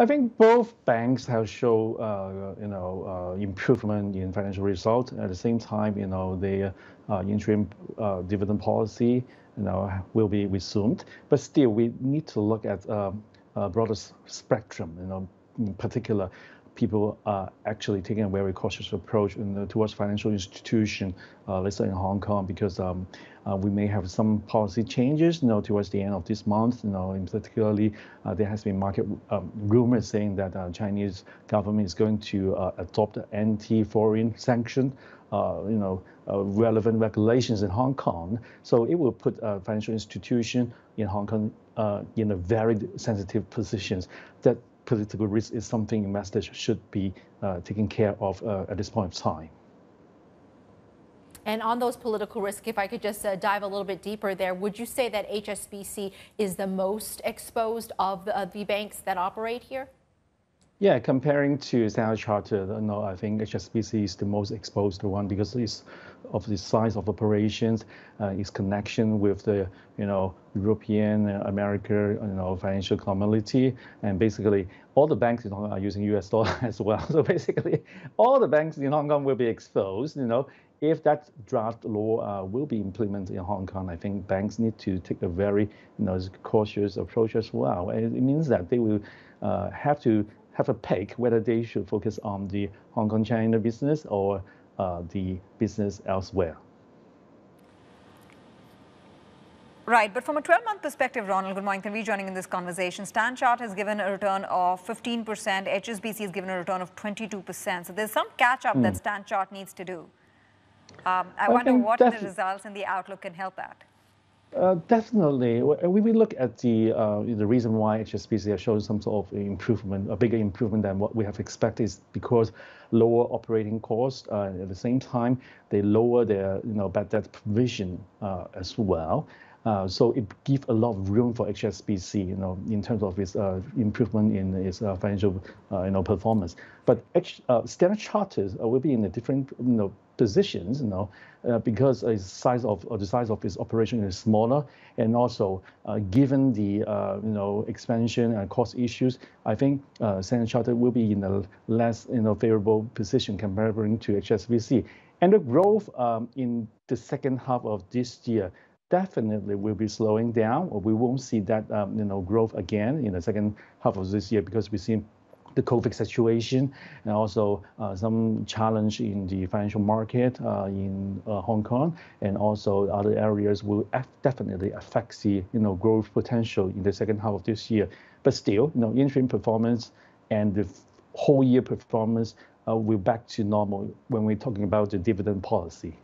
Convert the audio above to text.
I think both banks have shown, uh, you know, uh, improvement in financial results. At the same time, you know, their uh, interim uh, dividend policy, you know, will be resumed. But still, we need to look at um, a broader spectrum, you know, in particular, people are actually taking a very cautious approach the, towards financial institution, uh, let's say in Hong Kong, because um, uh, we may have some policy changes, you know, towards the end of this month. You know, in particularly, uh, there has been market um, rumors saying that uh, Chinese government is going to uh, adopt anti-foreign sanction, uh, you know, relevant regulations in Hong Kong. So it will put financial institution in Hong Kong in a very sensitive positions that political risk is something investors should be uh, taking care of uh, at this point of time. And on those political risks, if I could just uh, dive a little bit deeper there, would you say that HSBC is the most exposed of the, uh, the banks that operate here? Yeah, comparing to Standard Chartered, no, I think HSBC is the most exposed one because it's of the size of operations, uh, its connection with the you know European, uh, America, you know financial community, and basically all the banks in Hong Kong are using U.S. dollar as well. So basically, all the banks in Hong Kong will be exposed. You know, if that draft law uh, will be implemented in Hong Kong, I think banks need to take a very you know cautious approach as well. it means that they will uh, have to have a pick whether they should focus on the Hong Kong China business or uh, the business elsewhere. Right, but from a 12-month perspective, Ronald, good morning. can for joining in this conversation. Stanchart has given a return of 15%. HSBC has given a return of 22%. So there's some catch-up mm. that hmm. Stanchart needs to do. Um, I, I wonder what the results and the outlook can help that. Uh, definitely. When we look at the uh, the reason why HSBC has shown some sort of improvement, a bigger improvement than what we have expected, is because lower operating costs. Uh, at the same time, they lower their you know bad debt provision uh, as well. Uh, so it gives a lot of room for HSBC, you know, in terms of its uh, improvement in its uh, financial, uh, you know, performance. But H, uh, Standard Chartered will be in a different, you know, positions, you know, because its size of the size of its operation is smaller, and also given the, you know, expansion and cost issues, I think Standard Chartered will be in a less, you know, favorable position comparing to HSBC. And the growth um, in the second half of this year definitely will be slowing down, or we won't see that um, you know growth again in the second half of this year because we see the COVID situation and also uh, some challenge in the financial market uh, in uh, Hong Kong and also other areas will definitely affect the you know growth potential in the second half of this year. But still, you know, interim performance and the whole year performance uh, will back to normal when we're talking about the dividend policy.